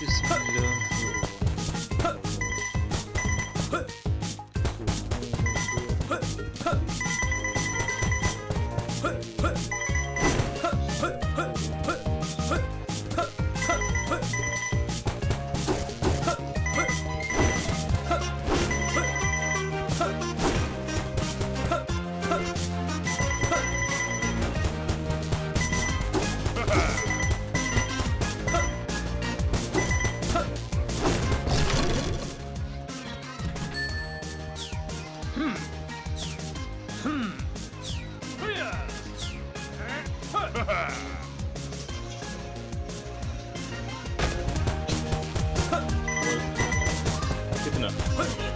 bismillah. Huh! Good enough.